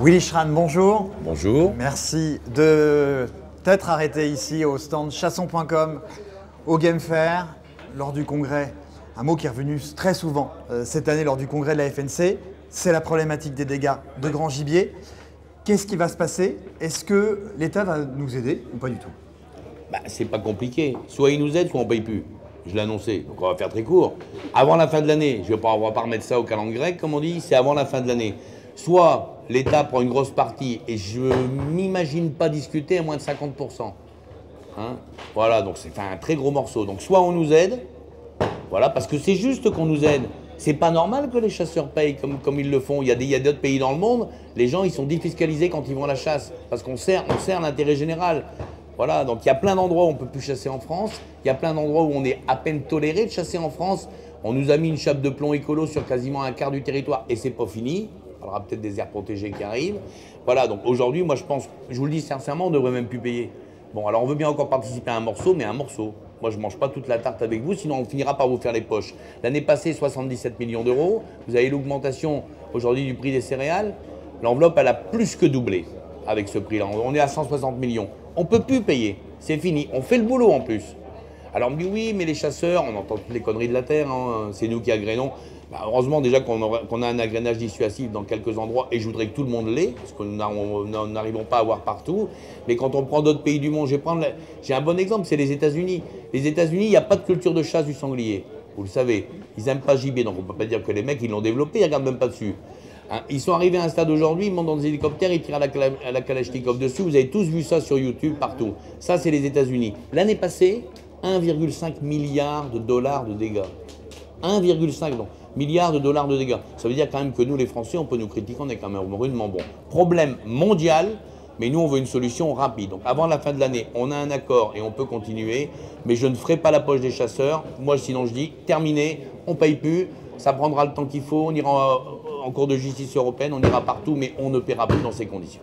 Willy Schran, bonjour. Bonjour. Merci de t'être arrêté ici au stand chasson.com au Game Fair lors du congrès. Un mot qui est revenu très souvent euh, cette année lors du congrès de la FNC, c'est la problématique des dégâts de grand gibier. Qu'est-ce qui va se passer? Est-ce que l'État va nous aider ou pas du tout? Bah, C'est pas compliqué. Soit il nous aide, soit on paye plus. Je l'ai annoncé, donc on va faire très court. Avant la fin de l'année, je ne vais pas, pas remettre ça au calendrier grec, comme on dit, c'est avant la fin de l'année. Soit l'État prend une grosse partie, et je m'imagine pas discuter à moins de 50%. Hein? Voilà, donc c'est un très gros morceau. Donc soit on nous aide, voilà, parce que c'est juste qu'on nous aide. C'est pas normal que les chasseurs payent comme, ils le font. Il y a, d'autres pays dans le monde, les gens ils sont défiscalisés quand ils vont à la chasse, parce qu'on sert, on sert l'intérêt général. Voilà, donc il y a plein d'endroits où on ne peut plus chasser en France, il y a plein d'endroits où on est à peine toléré de chasser en France. On nous a mis une chape de plomb écolo sur quasiment un quart du territoire et c'est pas fini. On parlera peut-être des aires protégées qui arrivent. Voilà, donc aujourd'hui, moi je pense, je vous le dis sincèrement, on ne devrait même plus payer. Bon, alors on veut bien encore participer à un morceau, mais un morceau. Moi, je ne mange pas toute la tarte avec vous, sinon on finira par vous faire les poches. L'année passée, 77 millions d'euros. Vous avez l'augmentation aujourd'hui du prix des céréales. L'enveloppe, elle a plus que doublé avec ce prix-là. On est à 160 millions. On ne peut plus payer. C'est fini. On fait le boulot en plus. Alors on me dit oui, mais les chasseurs, on entend toutes les conneries de la terre, hein. c'est nous qui agrénons. Bah, heureusement déjà qu'on a un agrénage dissuasif dans quelques endroits et je voudrais que tout le monde l'ait, parce que nous n'arrivons pas à voir partout. Mais quand on prend d'autres pays du monde, j'ai un bon exemple, c'est les États-Unis. Les États-Unis, il n'y a pas de culture de chasse du sanglier. Vous le savez, ils n'aiment pas gibier, donc on ne peut pas dire que les mecs ils l'ont développé, ils ne regardent même pas dessus. Hein, ils sont arrivés à un stade aujourd'hui, ils montent dans des hélicoptères, ils tirent à la, Kalachnikov dessus. Vous avez tous vu ça sur YouTube partout. Ça, c'est les États-Unis. L'année passée, 1,5 milliard de dollars de dégâts. 1,5 milliard de dollars de dégâts. Ça veut dire quand même que nous, les Français, on peut nous critiquer, on est quand même rudement bon. Problème mondial, mais nous, on veut une solution rapide. Donc avant la fin de l'année, on a un accord et on peut continuer, mais je ne ferai pas la poche des chasseurs. Moi, sinon, je dis, terminé, on paye plus, ça prendra le temps qu'il faut, on ira en cours de justice européenne, on ira partout, mais on ne paiera plus dans ces conditions.